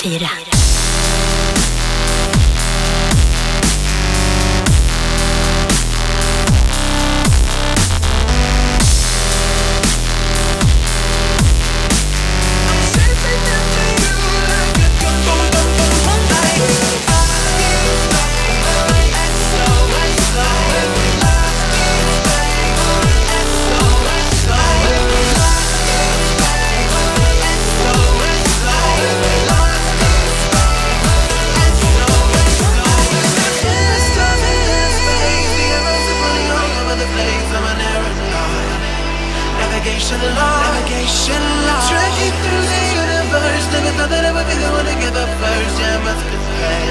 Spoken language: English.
Fyra. navigation law. Navigation law. Trekking through the universe. Never thought that I would be the one to get the first. Yeah, I must confess.